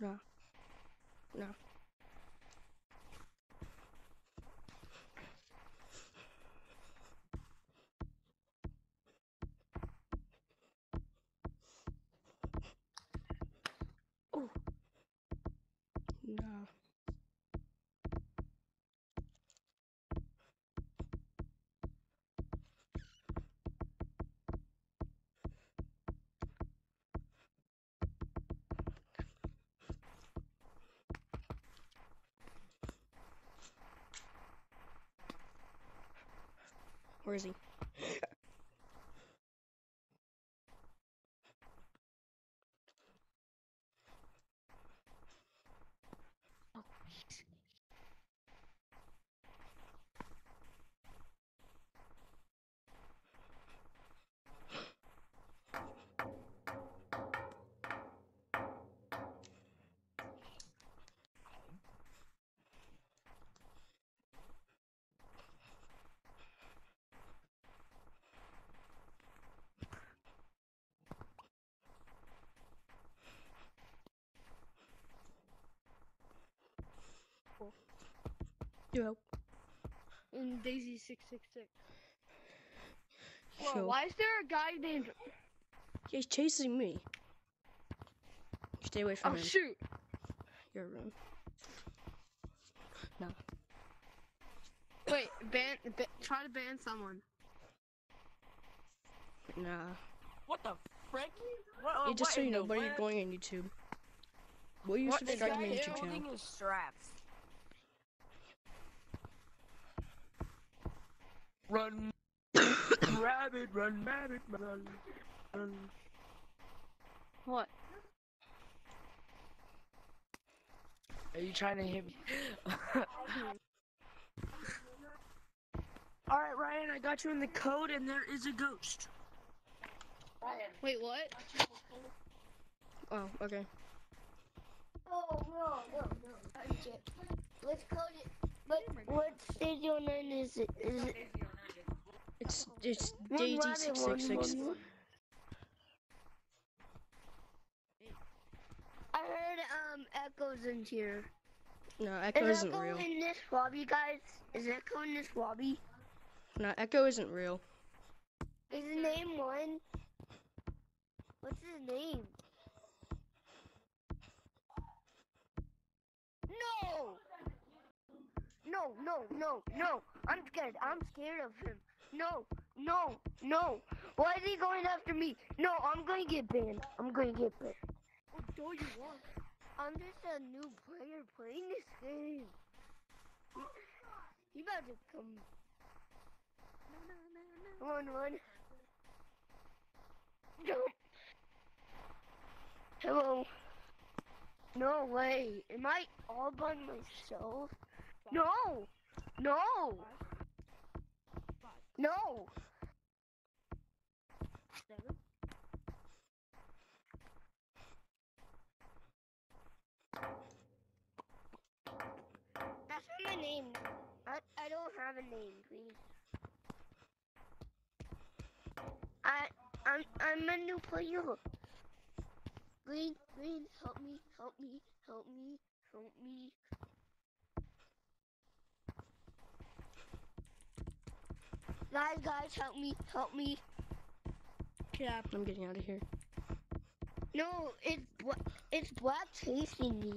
No. No. Oh. No. Where is he? Yo. And Daisy six six six. Yo. Why is there a guy named? He's chasing me. Stay away from Oh him. shoot! Your room. No. Wait, ban, ban. Try to ban someone. Nah. What the frick? What, Yeah, uh, just what so you in know, the but you're going on YouTube. Will you What subscribe to my YouTube channel? holding his straps? Run, rabbit, run, rabbit, run, run. What? Are you trying to hit me? All right, Ryan, I got you in the code, and there is a ghost. Ryan. Wait, what? Oh, okay. Oh no, no, no. I'm. Let's code it. But what Studio 9 is it? Is it six. one- one- I heard um echoes in here. No, Echo is isn't echo real. in this lobby, guys? Is echo in this lobby? No, Echo isn't real. Is his name one? What's his name? No! No, no, no, no. I'm scared. I'm scared of him. No, no, no. Why is he going after me? No, I'm going to get banned. I'm going to get banned. Oh, do you want? I'm just a new player playing this game. You about to come. Run, run. Jump. Hello. No way. Am I all by myself? No. No. No. That's not my name. I, I don't have a name, please. I I'm I'm a new player. Green, green, help me, help me, help me, help me. Guys, guys, help me, help me. Yeah. I'm getting out of here. No, it's it's black chasing me.